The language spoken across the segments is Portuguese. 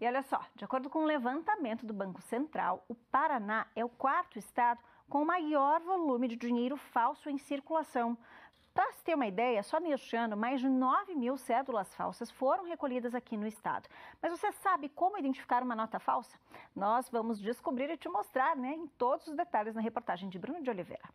E olha só, de acordo com o um levantamento do Banco Central, o Paraná é o quarto estado com o maior volume de dinheiro falso em circulação. Para se ter uma ideia, só neste ano, mais de 9 mil cédulas falsas foram recolhidas aqui no estado. Mas você sabe como identificar uma nota falsa? Nós vamos descobrir e te mostrar né, em todos os detalhes na reportagem de Bruno de Oliveira.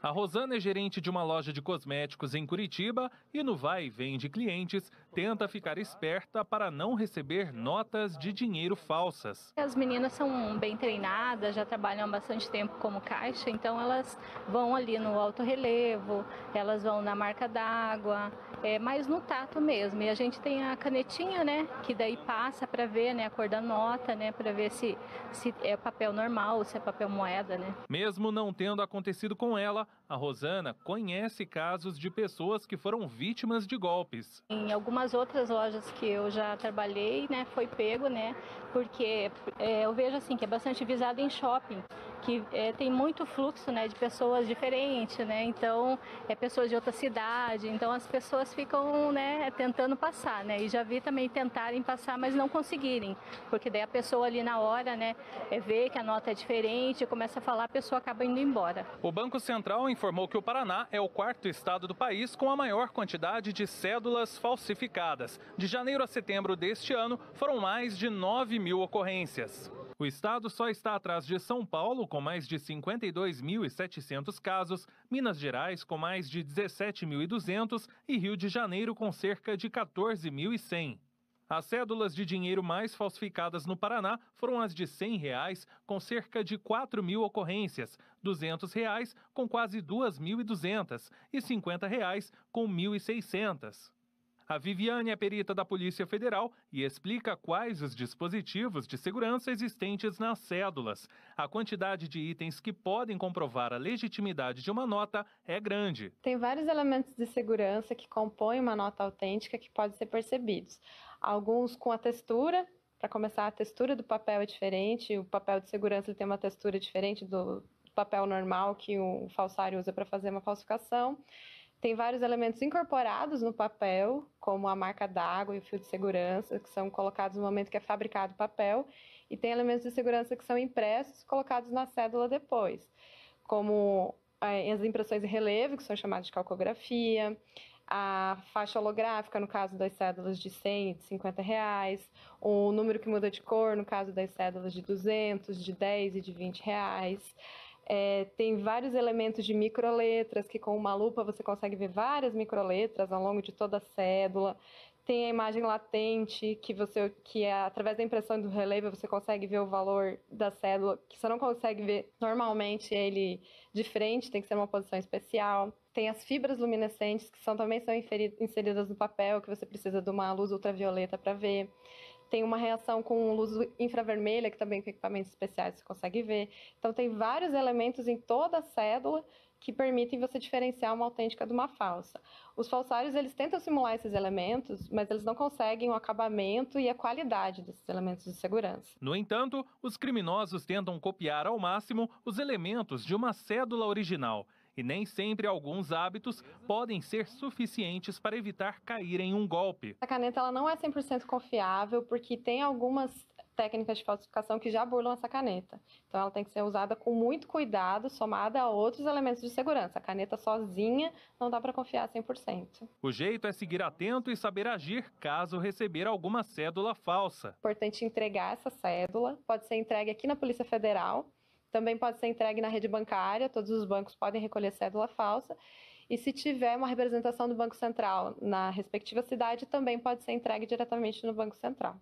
A Rosana é gerente de uma loja de cosméticos em Curitiba e no vai e vem de clientes tenta ficar esperta para não receber notas de dinheiro falsas. As meninas são bem treinadas, já trabalham há bastante tempo como caixa, então elas vão ali no alto relevo, elas vão na marca d'água, é mais no tato mesmo. E a gente tem a canetinha, né, que daí passa para ver, né, a cor da nota, né, para ver se se é papel normal, se é papel moeda, né. Mesmo não tendo acontecido com ela, a Rosana conhece casos de pessoas que foram vítimas de golpes. Em algumas outras lojas que eu já trabalhei, né, foi pego, né, porque é, eu vejo assim que é bastante visado em shopping, que é, tem muito fluxo, né, de pessoas diferentes, né, então é pessoas de outra cidade, então as pessoas ficam, né, tentando passar, né, e já vi também tentarem passar, mas não conseguirem, porque daí a pessoa ali na hora, né, é, vê que a nota é diferente, começa a falar, a pessoa acaba indo embora. O Banco Central informou que o Paraná é o quarto estado do país com a maior quantidade de cédulas falsificadas. De janeiro a setembro deste ano, foram mais de 9 mil ocorrências. O estado só está atrás de São Paulo, com mais de 52.700 casos, Minas Gerais, com mais de 17.200 e Rio de Janeiro, com cerca de 14.100. As cédulas de dinheiro mais falsificadas no Paraná foram as de 100 reais, com cerca de 4 mil ocorrências, 200 reais, com quase 2.200 e 50 reais, com 1.600. A Viviane é perita da Polícia Federal e explica quais os dispositivos de segurança existentes nas cédulas. A quantidade de itens que podem comprovar a legitimidade de uma nota é grande. Tem vários elementos de segurança que compõem uma nota autêntica que podem ser percebidos. Alguns com a textura, para começar, a textura do papel é diferente, o papel de segurança tem uma textura diferente do papel normal que o falsário usa para fazer uma falsificação. Tem vários elementos incorporados no papel, como a marca d'água e o fio de segurança, que são colocados no momento que é fabricado o papel, e tem elementos de segurança que são impressos colocados na cédula depois, como eh, as impressões em relevo, que são chamadas de calcografia, a faixa holográfica, no caso das cédulas de 100 e de 50 reais, o número que muda de cor, no caso das cédulas de 200, de 10 e de 20 reais, é, tem vários elementos de microletras, que com uma lupa você consegue ver várias microletras ao longo de toda a cédula. Tem a imagem latente, que você que é através da impressão do relevo você consegue ver o valor da cédula, que você não consegue ver normalmente ele de frente, tem que ser uma posição especial. Tem as fibras luminescentes, que são, também são inseridas no papel, que você precisa de uma luz ultravioleta para ver tem uma reação com luz infravermelha, que também com equipamentos especiais você consegue ver. Então, tem vários elementos em toda a cédula que permitem você diferenciar uma autêntica de uma falsa. Os falsários, eles tentam simular esses elementos, mas eles não conseguem o acabamento e a qualidade desses elementos de segurança. No entanto, os criminosos tentam copiar ao máximo os elementos de uma cédula original e nem sempre alguns hábitos podem ser suficientes para evitar cair em um golpe. A caneta ela não é 100% confiável porque tem algumas técnicas de falsificação que já burlam essa caneta. Então ela tem que ser usada com muito cuidado, somada a outros elementos de segurança. A caneta sozinha não dá para confiar 100%. O jeito é seguir atento e saber agir caso receber alguma cédula falsa. Importante entregar essa cédula, pode ser entregue aqui na Polícia Federal também pode ser entregue na rede bancária, todos os bancos podem recolher cédula falsa. E se tiver uma representação do Banco Central na respectiva cidade, também pode ser entregue diretamente no Banco Central.